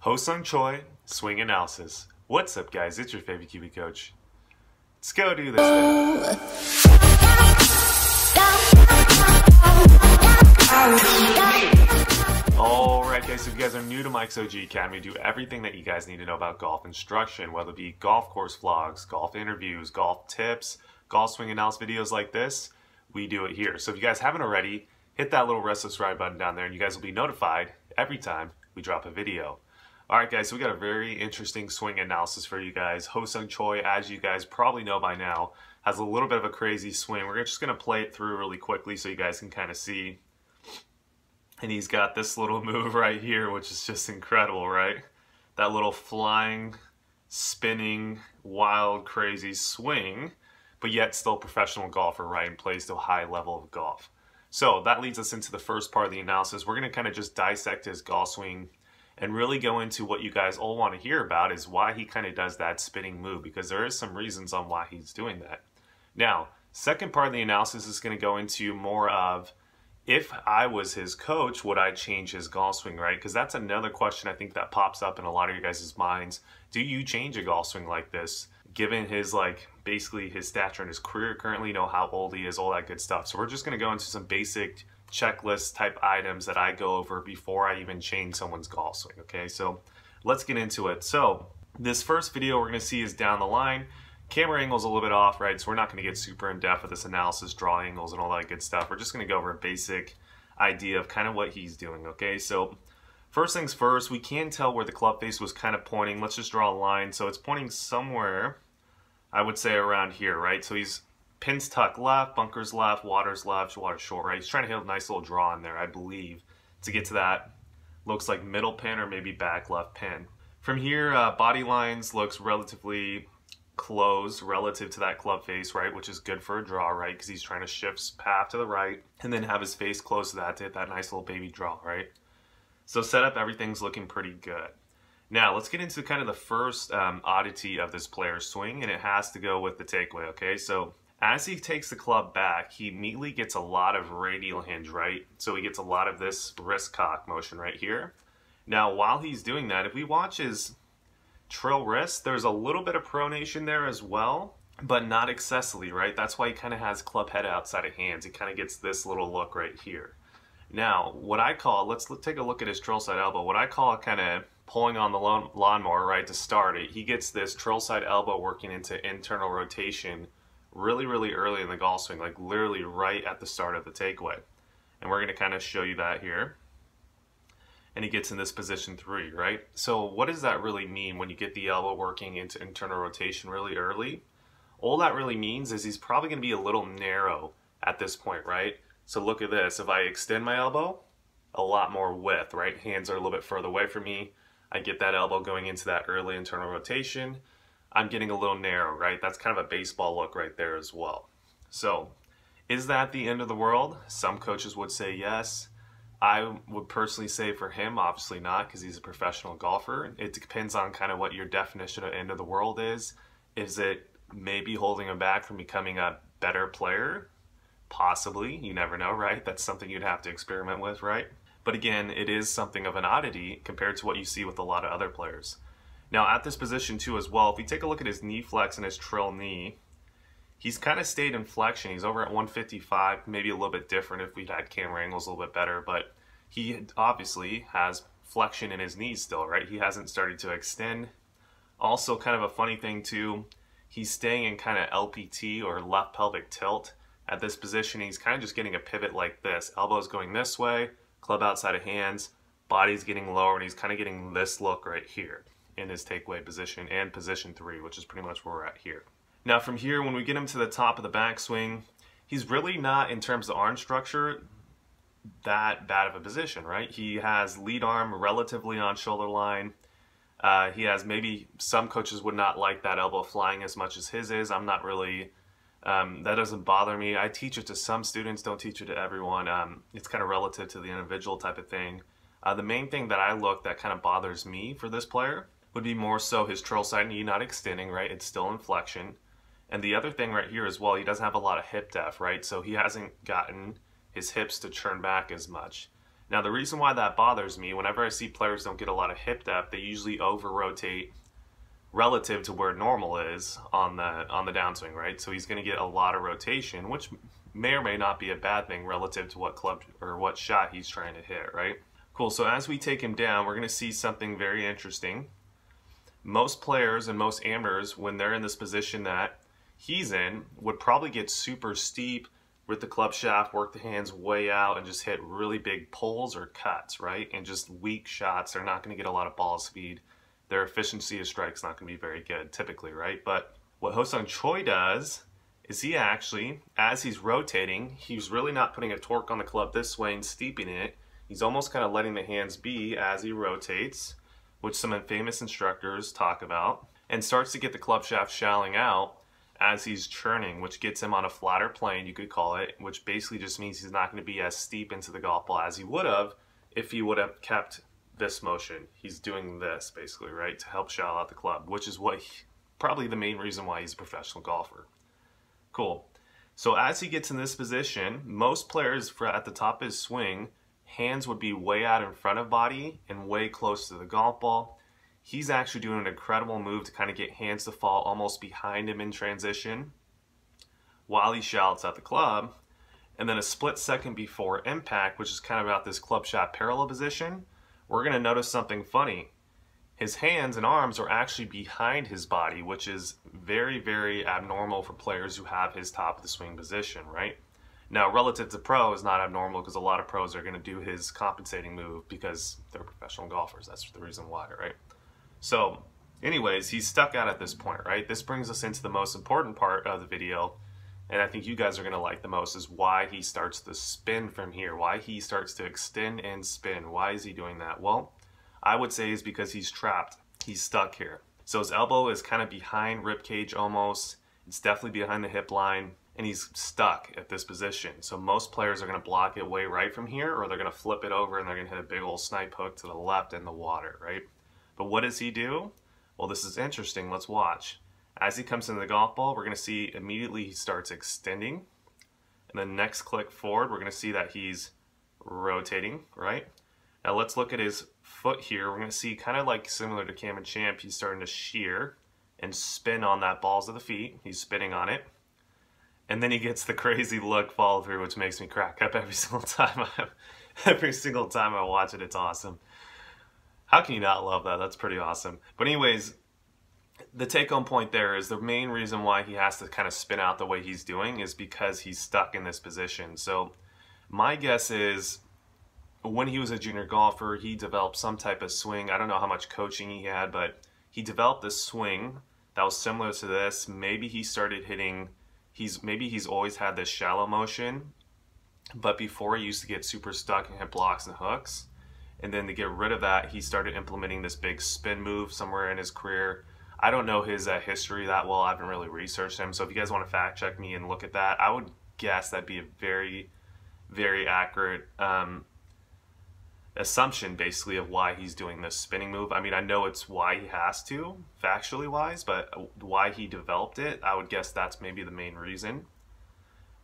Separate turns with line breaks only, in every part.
Ho-Sung Choi, Swing Analysis. What's up guys, it's your favorite Kiwi coach. Let's go do this. Alright guys, if you guys are new to Mike's OG Academy, do everything that you guys need to know about golf instruction, whether it be golf course vlogs, golf interviews, golf tips, golf swing analysis videos like this, we do it here. So if you guys haven't already, hit that little red subscribe button down there and you guys will be notified every time we drop a video. Alright guys, so we got a very interesting swing analysis for you guys. Ho-Sung Choi, as you guys probably know by now, has a little bit of a crazy swing. We're just going to play it through really quickly so you guys can kind of see and he's got this little move right here, which is just incredible, right? That little flying, spinning, wild, crazy swing, but yet still professional golfer, right? And plays to a high level of golf. So that leads us into the first part of the analysis. We're going to kind of just dissect his golf swing and really go into what you guys all want to hear about is why he kind of does that spinning move because there is some reasons on why he's doing that. Now, second part of the analysis is going to go into more of if I was his coach, would I change his golf swing, right? Because that's another question I think that pops up in a lot of your guys' minds. Do you change a golf swing like this? Given his like basically his stature and his career currently, know how old he is, all that good stuff. So we're just gonna go into some basic checklist type items that I go over before I even change someone's golf swing. Okay, so let's get into it. So this first video we're gonna see is down the line camera angle's a little bit off, right? So we're not to get super in depth with this analysis, draw angles, and all that good stuff. We're just to go over a basic idea of kind of what he's doing, okay? So first things first, we can tell where the club face was kind of pointing. Let's just draw a line. So it's pointing somewhere, I would say around here, right? So he's pins tuck left, bunkers left, water's left, water's short, right? He's trying to hit a nice little draw in there, I believe, to get to that, looks like middle pin or maybe back left pin. From here, uh, body lines looks relatively close relative to that club face, right? Which is good for a draw, right? Because he's trying to shift path to the right and then have his face close to that to hit that nice little baby draw, right? So setup, everything's looking pretty good. Now let's get into kind of the first um, oddity of this player's swing, and it has to go with the takeaway, okay? So as he takes the club back, he immediately gets a lot of radial hinge, right? So he gets a lot of this wrist cock motion right here. Now, while he's doing that, if we watch his Trail wrist, there's a little bit of pronation there as well, but not excessively, right? That's why he kind of has club head outside of hands. He kind of gets this little look right here. Now, what I call, let's take a look at his trail side elbow. What I call kind of pulling on the lawn, lawnmower, right, to start it. He gets this trail side elbow working into internal rotation really, really early in the golf swing, like literally right at the start of the takeaway. And we're going to kind of show you that here and he gets in this position three, right? So what does that really mean when you get the elbow working into internal rotation really early? All that really means is he's probably going to be a little narrow at this point, right? So look at this. If I extend my elbow, a lot more width, right? Hands are a little bit further away from me. I get that elbow going into that early internal rotation. I'm getting a little narrow, right? That's kind of a baseball look right there as well. So is that the end of the world? Some coaches would say yes. I would personally say for him, obviously not, because he's a professional golfer. It depends on kind of what your definition of end of the world is. Is it maybe holding him back from becoming a better player? Possibly. You never know, right? That's something you'd have to experiment with, right? But again, it is something of an oddity compared to what you see with a lot of other players. Now, at this position, too, as well, if we take a look at his knee flex and his trail knee, he's kind of stayed in flexion. He's over at 155, maybe a little bit different if we'd had camera angles a little bit better, but he obviously has flexion in his knees still, right? He hasn't started to extend. Also, kind of a funny thing too, he's staying in kind of LPT or left pelvic tilt at this position. He's kind of just getting a pivot like this. Elbows going this way, club outside of hands, body's getting lower, and he's kind of getting this look right here in his takeaway position and position three, which is pretty much where we're at here. Now from here, when we get him to the top of the backswing, he's really not, in terms of arm structure, that bad of a position, right? He has lead arm relatively on shoulder line. Uh, he has maybe some coaches would not like that elbow flying as much as his is. I'm not really, um, that doesn't bother me. I teach it to some students, don't teach it to everyone. Um, it's kind of relative to the individual type of thing. Uh, the main thing that I look that kind of bothers me for this player would be more so his trail side knee not extending, right? It's still in flexion. And the other thing right here as well, he doesn't have a lot of hip depth, right? So he hasn't gotten his hips to turn back as much. Now the reason why that bothers me, whenever I see players don't get a lot of hip depth, they usually over rotate relative to where normal is on the on the downswing, right? So he's going to get a lot of rotation, which may or may not be a bad thing relative to what club or what shot he's trying to hit, right? Cool. So as we take him down, we're going to see something very interesting. Most players and most amateurs, when they're in this position that he's in, would probably get super steep with the club shaft, work the hands way out, and just hit really big pulls or cuts, right? And just weak shots. They're not going to get a lot of ball speed. Their efficiency of strike's not going to be very good, typically, right? But what Ho-Sung Choi does is he actually, as he's rotating, he's really not putting a torque on the club this way and steeping it. He's almost kind of letting the hands be as he rotates, which some famous instructors talk about, and starts to get the club shaft shalling out as he's churning, which gets him on a flatter plane, you could call it, which basically just means he's not going to be as steep into the golf ball as he would have if he would have kept this motion. He's doing this basically, right, to help shallow out the club, which is what he, probably the main reason why he's a professional golfer. Cool. So as he gets in this position, most players for at the top of his swing, hands would be way out in front of body and way close to the golf ball he's actually doing an incredible move to kind of get hands to fall almost behind him in transition while he shouts at the club. And then a split second before impact, which is kind of about this club shaft parallel position, we're going to notice something funny. His hands and arms are actually behind his body, which is very, very abnormal for players who have his top of the swing position, right? Now, relative to pro is not abnormal because a lot of pros are going to do his compensating move because they're professional golfers. That's the reason why, right? So anyways, he's stuck out at this point, right? This brings us into the most important part of the video, and I think you guys are going to like the most, is why he starts to spin from here, why he starts to extend and spin. Why is he doing that? Well, I would say is because he's trapped. He's stuck here. So his elbow is kind of behind rib cage almost. It's definitely behind the hip line, and he's stuck at this position. So most players are going to block it way right from here, or they're going to flip it over and they're going to hit a big old snap hook to the left in the water, right? But what does he do? Well, this is interesting. Let's watch. As he comes into the golf ball, we're going to see immediately he starts extending. And then next click forward, we're going to see that he's rotating, right? Now let's look at his foot here. We're going to see kind of like similar to Cameron Champ, he's starting to shear and spin on that balls of the feet. He's spinning on it. And then he gets the crazy look follow through, which makes me crack up every single time. I, every single time I watch it, it's awesome. How can you not love that? That's pretty awesome. But anyways, the take home point there is the main reason why he has to kind of spin out the way he's doing is because he's stuck in this position. So my guess is when he was a junior golfer, he developed some type of swing. I don't know how much coaching he had, but he developed this swing that was similar to this. Maybe he started hitting he's maybe he's always had this shallow motion, but before he used to get super stuck and hit blocks and hooks. And then to get rid of that, he started implementing this big spin move somewhere in his career. I don't know his uh, history that well. I haven't really researched him. So if you guys want to fact check me and look at that, I would guess that'd be a very, very accurate um, assumption basically of why he's doing this spinning move. I mean, I know it's why he has to, factually wise, but why he developed it, I would guess that's maybe the main reason.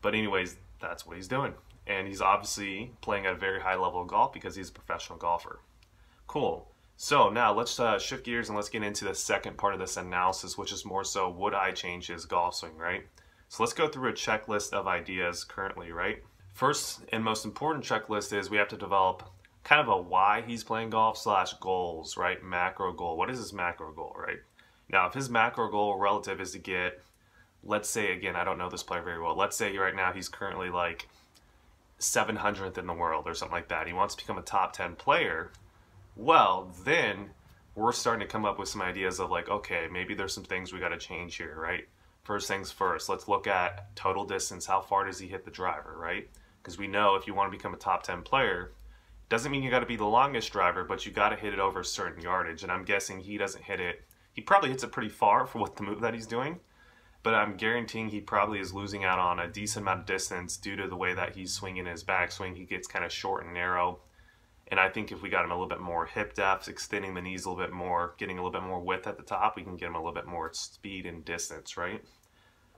But anyways, that's what he's doing and he's obviously playing at a very high level of golf because he's a professional golfer. Cool. So now let's uh, shift gears and let's get into the second part of this analysis, which is more so would I change his golf swing, right? So let's go through a checklist of ideas currently, right? First and most important checklist is we have to develop kind of a why he's playing golf slash goals, right? Macro goal. What is his macro goal, right? Now, if his macro goal relative is to get, let's say again, I don't know this player very well. Let's say right now he's currently like 700th in the world or something like that. He wants to become a top 10 player. Well, then we're starting to come up with some ideas of like, okay, maybe there's some things we got to change here, right? First things first, let's look at total distance. How far does he hit the driver, right? Because we know if you want to become a top 10 player, doesn't mean you got to be the longest driver, but you got to hit it over a certain yardage. And I'm guessing he doesn't hit it. He probably hits it pretty far for what the move that he's doing but I'm guaranteeing he probably is losing out on a decent amount of distance due to the way that he's swinging his backswing. He gets kind of short and narrow. And I think if we got him a little bit more hip depth, extending the knees a little bit more, getting a little bit more width at the top, we can get him a little bit more speed and distance, right?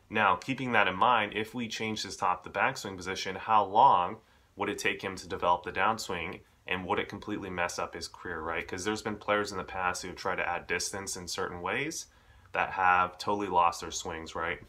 Now, keeping that in mind, if we change his top to backswing position, how long would it take him to develop the downswing and would it completely mess up his career, right? Because there's been players in the past who have tried to add distance in certain ways that have totally lost their swings, right?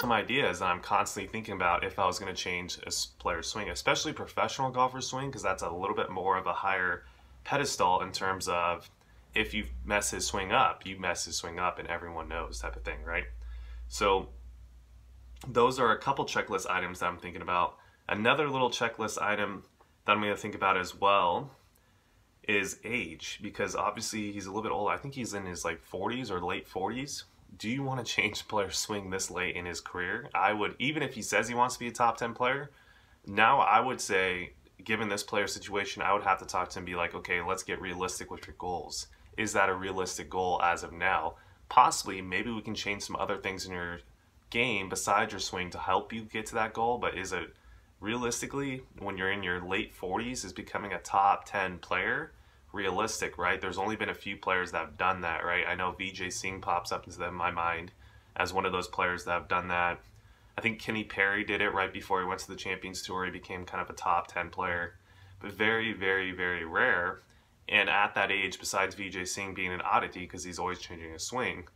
some ideas that I'm constantly thinking about if I was going to change a player's swing, especially professional golfer's swing, because that's a little bit more of a higher pedestal in terms of if you mess his swing up, you mess his swing up and everyone knows type of thing, right? So those are a couple checklist items that I'm thinking about. Another little checklist item that I'm going to think about as well is age because obviously he's a little bit old. I think he's in his like 40s or late 40s do you want to change the player's swing this late in his career? I would, even if he says he wants to be a top 10 player, now I would say, given this player situation, I would have to talk to him and be like, okay, let's get realistic with your goals. Is that a realistic goal as of now? Possibly, maybe we can change some other things in your game besides your swing to help you get to that goal, but is it realistically, when you're in your late 40s, is becoming a top 10 player? realistic, right? There's only been a few players that have done that, right? I know Vijay Singh pops up into my mind as one of those players that have done that. I think Kenny Perry did it right before he went to the Champions Tour. He became kind of a top 10 player, but very, very, very rare. And at that age, besides Vijay Singh being an oddity because he's always changing his swing,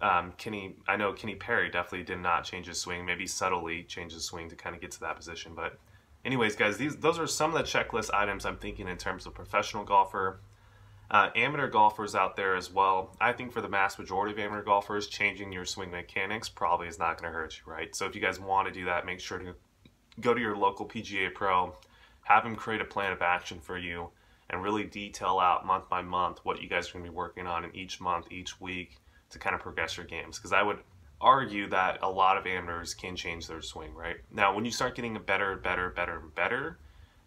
um, Kenny, I know Kenny Perry definitely did not change his swing, maybe subtly change his swing to kind of get to that position, but anyways, guys, these those are some of the checklist items I'm thinking in terms of professional golfer. Uh, amateur golfers out there as well. I think for the mass majority of amateur golfers, changing your swing mechanics probably is not going to hurt you, right? So if you guys want to do that, make sure to go to your local PGA pro, have them create a plan of action for you, and really detail out month by month what you guys are going to be working on in each month, each week to kind of progress your games. Because I would argue that a lot of amateurs can change their swing, right? Now, when you start getting better, better, better, and better,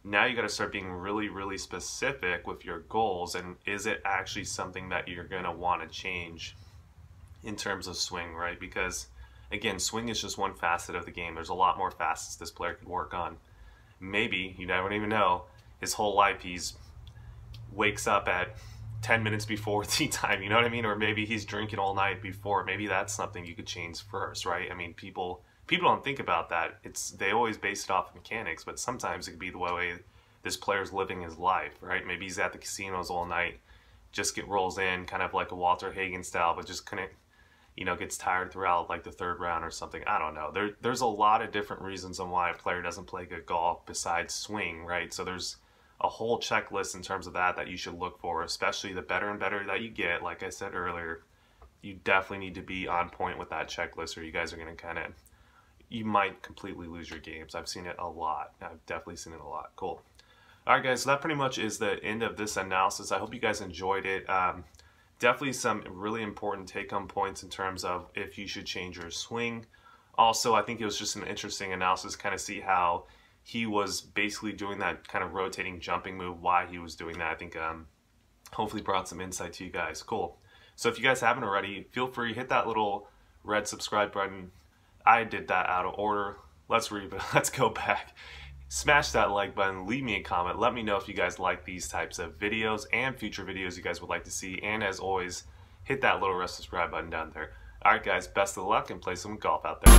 now you got to start being really, really specific with your goals. And is it actually something that you're going to want to change in terms of swing, right? Because again, swing is just one facet of the game. There's a lot more facets this player could work on. Maybe, you never even know, his whole life he's wakes up at 10 minutes before tee time, you know what I mean? Or maybe he's drinking all night before. Maybe that's something you could change first, right? I mean, people people don't think about that. It's they always base it off mechanics, but sometimes it could be the way this player's living his life, right? Maybe he's at the casinos all night, just get rolls in, kind of like a Walter Hagen style, but just couldn't, you know, gets tired throughout like the third round or something. I don't know. There, there's a lot of different reasons on why a player doesn't play good golf besides swing, right? So there's a whole checklist in terms of that that you should look for, especially the better and better that you get. Like I said earlier, you definitely need to be on point with that checklist or you guys are going to kind of, you might completely lose your games. I've seen it a lot. I've definitely seen it a lot. Cool. All right, guys, so that pretty much is the end of this analysis. I hope you guys enjoyed it. Um, definitely some really important take-home points in terms of if you should change your swing. Also, I think it was just an interesting analysis, kind of see how he was basically doing that kind of rotating jumping move, why he was doing that. I think um, hopefully brought some insight to you guys. Cool. So if you guys haven't already, feel free, to hit that little red subscribe button. I did that out of order. Let's read, let's go back. Smash that like button, leave me a comment. Let me know if you guys like these types of videos and future videos you guys would like to see. And as always, hit that little red subscribe button down there. Alright guys, best of luck and play some golf out there.